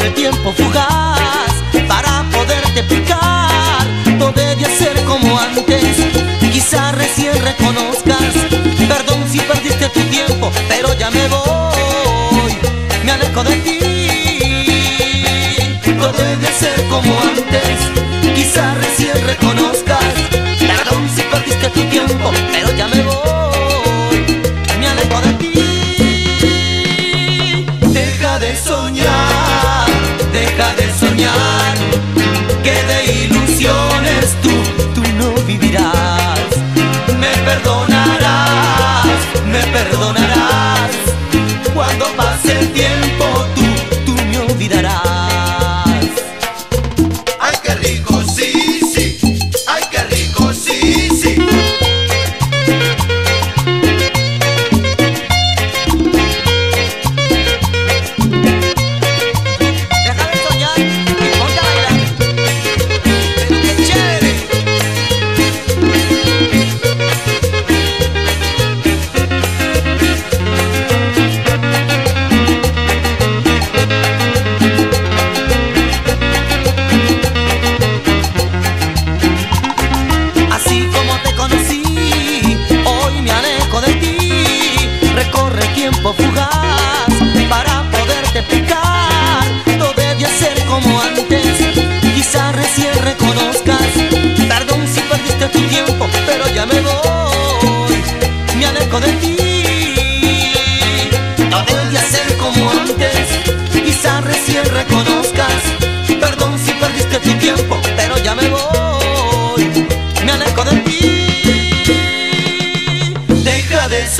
corre tiempo fugaz para poderte picar. No debía ser como antes, quizá recién reconozcas. Perdón si perdiste tu tiempo, pero ya me voy, me alejo de ti. No debía ser como antes, quizá recién reconozcas. Perdón si perdiste tu tiempo, pero ya me voy. Me alejo de ti. Deja de soñar. Cuando pase el tiempo,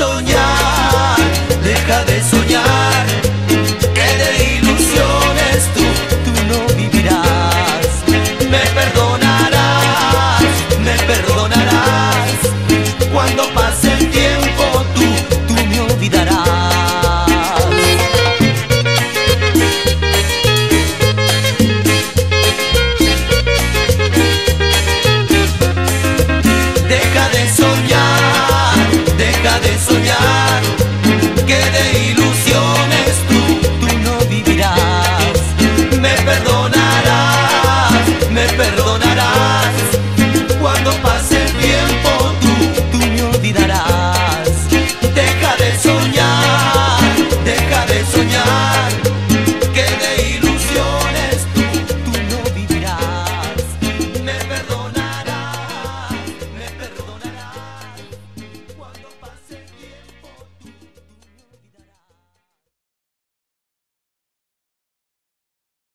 soñar.